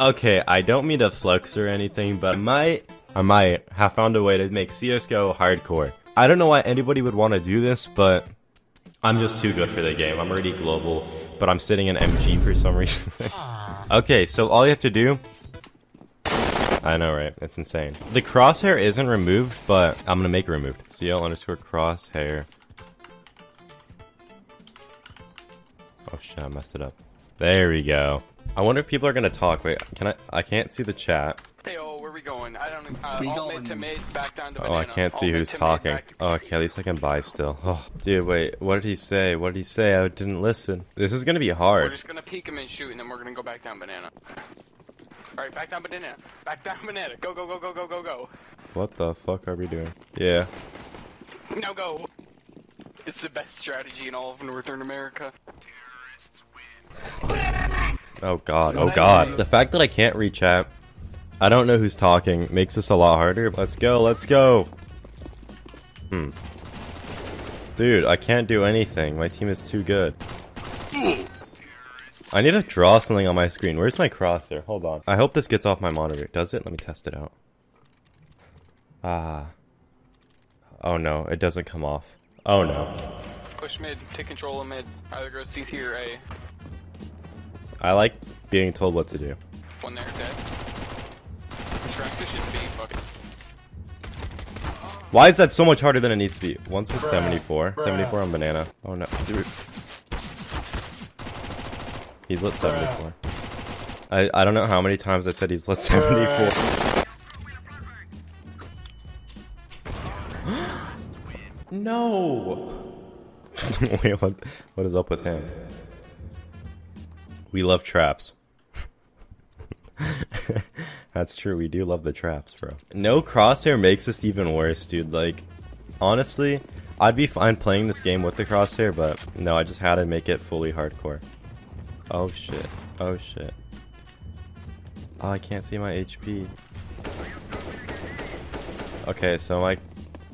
Okay, I don't mean to flex or anything, but I might, I might have found a way to make CSGO hardcore. I don't know why anybody would want to do this, but I'm just too good for the game. I'm already global, but I'm sitting in MG for some reason. okay, so all you have to do I know, right? It's insane. The crosshair isn't removed, but I'm gonna make it removed. CL underscore crosshair. Oh shit, I messed it up. There we go. I wonder if people are gonna talk. Wait, can I? I can't see the chat. Hey, oh, where we going? I don't. Uh, We alt going- mid to mid, back down to Oh, I can't see Alt mid who's talking. back- Oh, okay, at least I can buy still. Oh, dude, wait. What did he say? What did he say? I didn't listen. This is gonna be hard. We're just gonna peek him and shoot, and then we're gonna go back down banana. All right, back down banana. Back down banana. Go, go, go, go, go, go, go. What the fuck are we doing? Yeah. Now go. It's the best strategy in all of Northern America. Oh god, oh god. The fact that I can't read chat, I don't know who's talking, makes this a lot harder. Let's go, let's go. Hmm. Dude, I can't do anything. My team is too good. I need to draw something on my screen. Where's my crosshair? Hold on. I hope this gets off my monitor. Does it? Let me test it out. Ah. Oh no, it doesn't come off. Oh no. Push mid. Take control of mid. Either go CT or A. I like being told what to do. One there, dead. Distract this shit B. Why is that so much harder than it needs to be? Once it's 74. 74 on banana. Oh no. Dude. He's lit 74. I, I don't know how many times I said he's lit 74. no! Wait, what, what is up with him? We love traps. That's true. We do love the traps, bro. No crosshair makes this even worse, dude. Like, honestly, I'd be fine playing this game with the crosshair, but no, I just had to make it fully hardcore. Oh shit. Oh shit. Oh, I can't see my HP. Okay, so my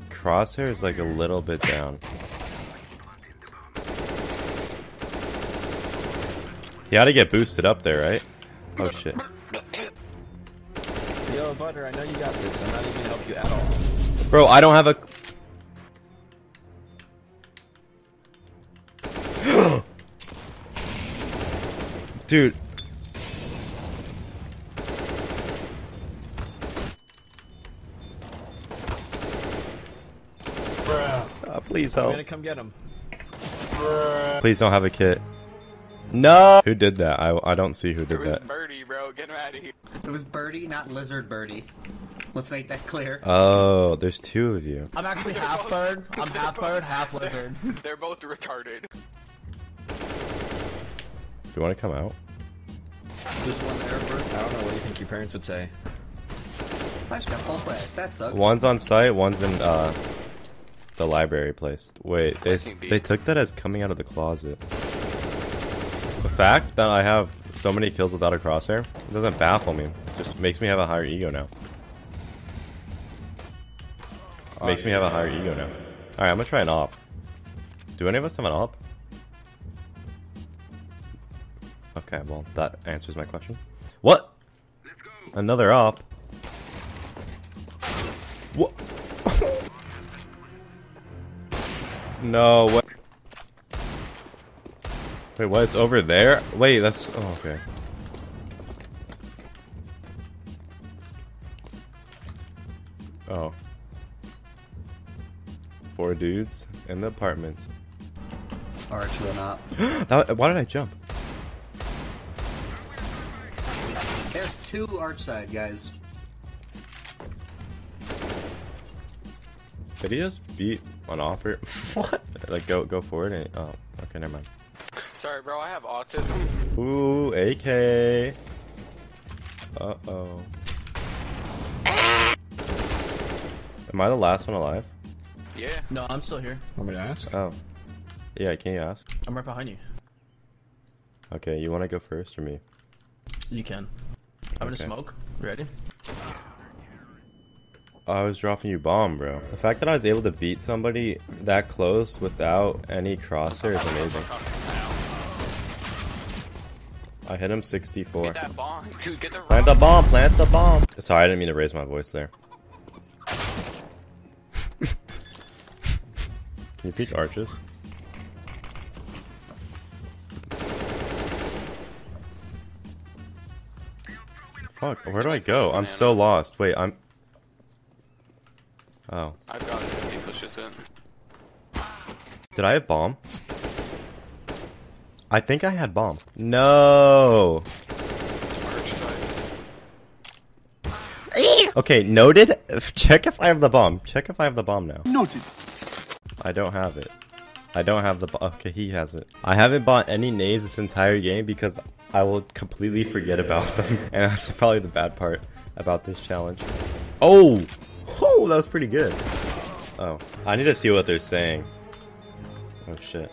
crosshair is like a little bit down. He had to get boosted up there, right? Oh shit. Yo, Butter, I know you got this. I'm not even gonna help you at all. Bro, I don't have a. Dude. Uh, please I'm help. gonna come get him. Please don't have a kit. No! Who did that? I, I don't see who did that. It was that. Birdie, bro. Get him out of here. It was Birdie, not Lizard Birdie. Let's make that clear. Oh, there's two of you. I'm actually half bird. I'm half bird, half lizard. They're both retarded. Do you want to come out? Just one there, Bert. I don't know. What do you think your parents would say? I got full play. That sucks. One's on site, one's in uh the library place. Wait, they s- Fucking B. they took that as coming out of the closet. The fact that I have so many kills without a crosshair it doesn't baffle me. It just makes me have a higher ego now. Oh, makes me have a higher ego now. All right, I'm gonna try an op. Do any of us have an op? Okay, well that answers my question. What? Another op? What? no, what? Wait, what? It's over there? Wait, that's. Oh, okay. Oh. Four dudes in the apartments. Arch or not. That- why did I jump? There's two arch side, guys. Did he just beat an offer? what? Like, go go for it? And, oh, okay, never mind. Sorry, bro. I have autism. Ooh, AK. Uh oh. Am I the last one alive? Yeah. No, I'm still here. Want me to ask? Oh. Yeah, can you ask? I'm right behind you. Okay, you want to go first or me? You can. I'm Okay. gonna smoke. Ready? I was dropping you bomb, bro. The fact that I was able to beat somebody that close without any crosshair is amazing. I hit him 64. Get that bomb. Dude, get the Plant the bomb, plant the bomb. Sorry, I didn't mean to raise my voice there. Can you peek arches? Fuck, where do I go? I'm so lost. Wait, I'm. Oh. I've got it if he pushes it. Did I have bomb? I think I had bomb. No. Okay, noted. Check if I have the bomb. Check if I have the bomb now. Noted. I don't have it. I don't have the bomb. Okay, he has it. I haven't bought any nades this entire game because I will completely forget about them. And that's probably the bad part about this challenge. Oh! Oh, that was pretty good. Oh. I need to see what they're saying. Oh shit.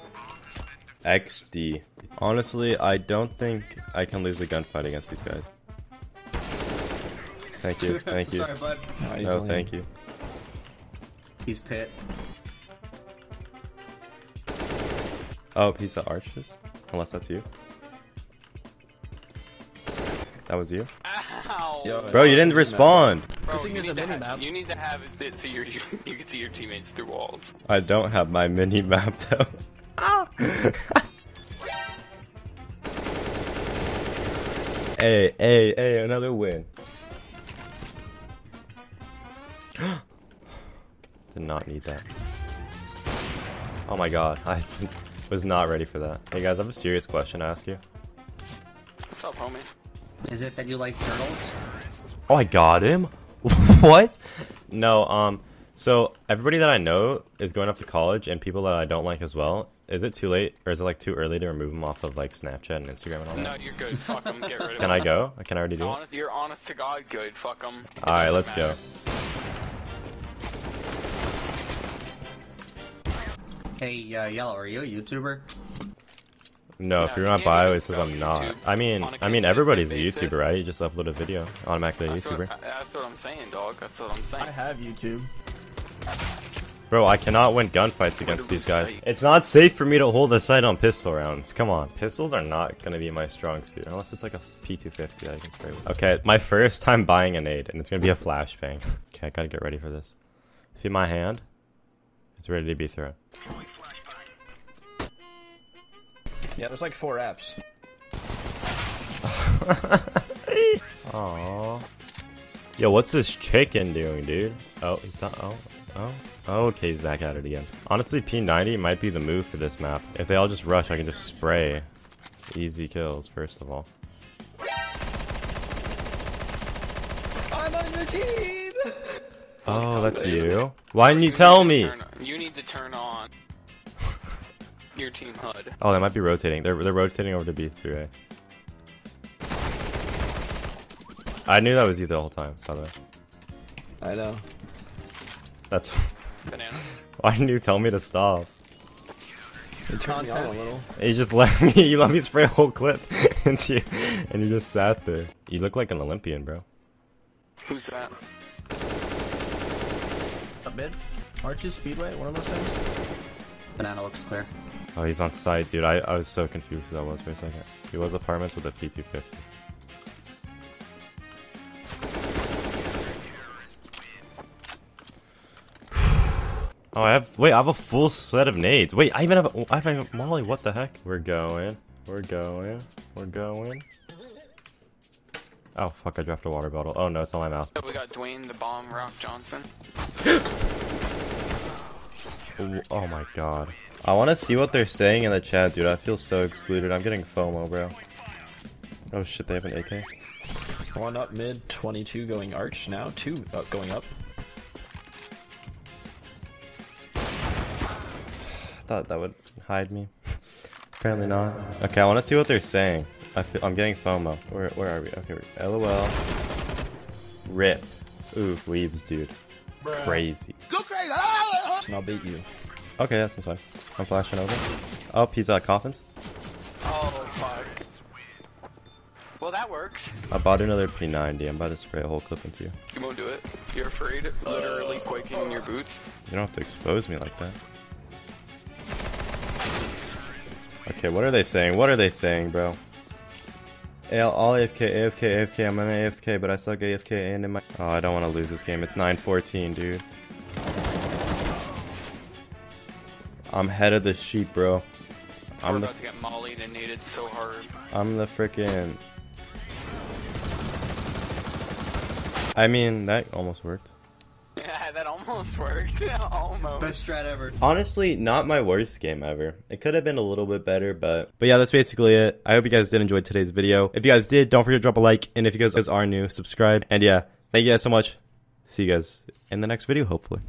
XD. Honestly, I don't think I can lose a gunfight against these guys. Thank you, thank you. Sorry, bud. Nah, he's No, thank you. He's pit. Oh, he's of arches? Unless that's you. That was you? Ow! Yo, Bro, you didn't respond! Bro, thing you is need to mini ha- map. You need to have it so you you can see your teammates through walls. I don't have my mini map though. Ah! hey, hey, hey, another win. Did not need that. Oh my god, I was not ready for that. Hey guys, I have a serious question to ask you. What's up, homie? Is it that you like turtles? Oh, I got him. what? No, um, so everybody that I know is going off to college, and people that I don't like as well. Is it too late, or is it like too early to remove them off of like Snapchat and Instagram and all that? No, you're good. Fuck them. Get rid of Can them. I go? I can I already do it? Honest, you're honest to God good. Fuck them. All right, let's go. Hey, uh, Yellow, are you a YouTuber? No, No, if you're not can't bio, it says I'm not. YouTube I mean, on a I mean, consistent everybody's a. YouTuber, right? You just upload a video, automatically a That's YouTuber. what, that's what I'm saying, dog. That's what I'm saying. I have YouTube. Bro, I cannot win gunfights against these guys. It's not safe for me to hold the sight on pistol rounds. Come on. Pistols are not gonna be my strong suit, unless it's like a P250 that I can spray with. Okay, my first time buying a nade, and it's gonna be a flashbang. okay, I gotta get ready for this. See my hand? It's ready to be thrown. Yeah, there's like four apps. Aww. Yo, what's this chicken doing, dude? Oh, he's not. Oh, oh. Oh, okay, he's back at it again. Honestly, P90 might be the move for this map. If they all just rush, I can just spray. Easy kills, first of all. I'm on your team! Oh, that's you? Why didn't you need tell me? turn- you need to turn on your team HUD. Oh, they might be rotating. They're they're rotating over to B3A. I knew that was you the whole time, by the way. I know. That's Banana. why didn't you tell me to stop? It turned me on a little. You just let me you let me spray a whole clip into you and you just sat there. You look like an Olympian, bro. Who's that? Up mid. Arches, Speedway, one of those things. Banana looks clear. Oh, he's on site, dude. I, I was so confused who that was for a second. He was apartments with a P250. Oh, I have. Wait, I have a full set of nades. Wait, I even have. A, oh, I have a molly. What the heck? We're going. We're going. We're going. Oh fuck! I dropped a water bottle. Oh no, it's on my mouse. So we got Dwayne the Bomb Rock Johnson. Ooh, Oh my god. I want to see what they're saying in the chat, dude. I feel so excluded. I'm getting FOMO, bro. Oh shit, they have an AK. One up mid, 22 going arch now, two up going up. Thought that would hide me. Apparently not. Okay, I want to see what they're saying. I feel, I'm getting FOMO. Where, where are we? Okay, we're- LOL. Rip. Ooh, weaves, dude. Crazy. Go crazy! And I'll beat you. Okay, that sounds fine. I'm flashing over. Oh, he's at coffins. Oh fuck. Well, that works. I bought another P90. I'm about to spray a whole clip into you. You won't do it. You're afraid, literally quaking in your boots. You don't have to expose me like that. Okay, what are they saying? What are they saying, bro? All all AFK, AFK, AFK. I'm an AFK, but I suck AFK and in my. Oh, I don't want to lose this game. It's 9-14, dude. I'm head of the sheep, bro. We're I'm the about to get mollied and naded so hard. I'm the freaking. I mean, that almost worked. Yeah, that almost worked. almost. Best strat ever. Honestly, not my worst game ever. It could have been a little bit better, but but yeah, that's basically it. I hope you guys did enjoy today's video. If you guys did, don't forget to drop a like, and if you guys are new, subscribe. And yeah, thank you guys so much. See you guys in the next video, hopefully.